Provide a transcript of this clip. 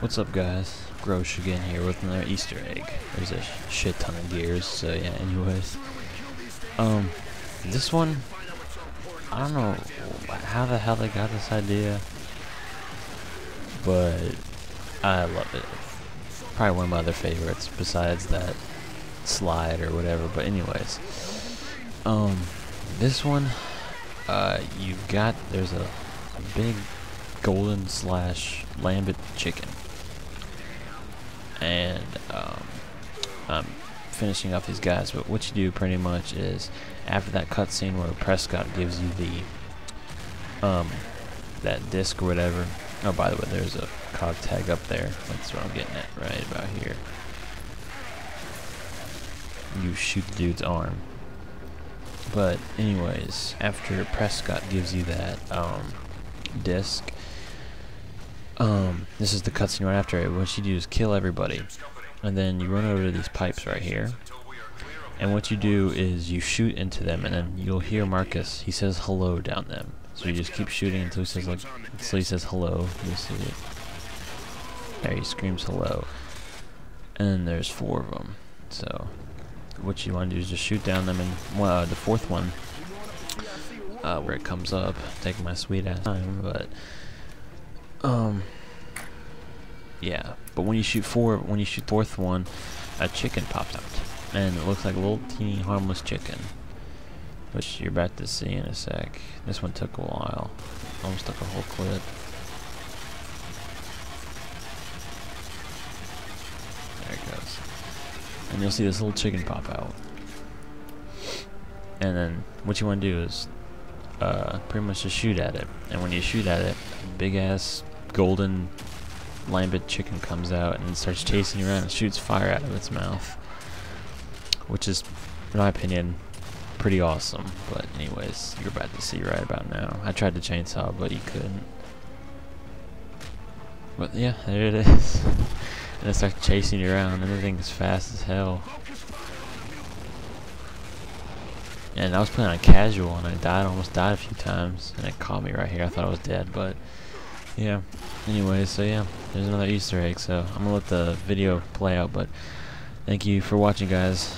What's up guys? Groch again here with another Easter egg. There's a shit ton of gears, so yeah, anyways. Um, this one, I don't know how the hell they got this idea, but I love it. Probably one of my other favorites besides that slide or whatever, but anyways. Um, this one, uh, you've got, there's a, a big golden slash lambent chicken. And um, I'm finishing off these guys, but what you do pretty much is after that cutscene where Prescott gives you the um, that disc or whatever. Oh, by the way, there's a cog tag up there. That's what I'm getting at right about here. You shoot the dude's arm. But anyways, after Prescott gives you that um, disc, um, this is the cutscene right after it. What you do is kill everybody, and then you run over to these pipes right here. And what you do is you shoot into them, and then you'll hear Marcus. He says hello down them. So you just keep shooting until he says like, until he says hello. You see it. There he screams hello, and there's four of them. So what you want to do is just shoot down them, and well, uh, the fourth one, uh, where it comes up, taking my sweet ass time, but um, yeah. But when you shoot four, when you shoot fourth one, a chicken pops out, and it looks like a little teeny harmless chicken, which you're about to see in a sec. This one took a while, almost took a whole clip. There it goes, and you'll see this little chicken pop out, and then what you want to do is uh, pretty much just shoot at it. And when you shoot at it, big ass golden lambent chicken comes out and starts chasing you around and shoots fire out of its mouth. Which is, in my opinion, pretty awesome. But anyways, you're about to see right about now. I tried to chainsaw, but you couldn't. But yeah, there it is. and it starts chasing you around and everything is fast as hell. And I was playing on casual and I died, almost died a few times. And it caught me right here. I thought I was dead, but yeah. Anyway, so yeah, there's another Easter egg. So I'm going to let the video play out, but thank you for watching, guys.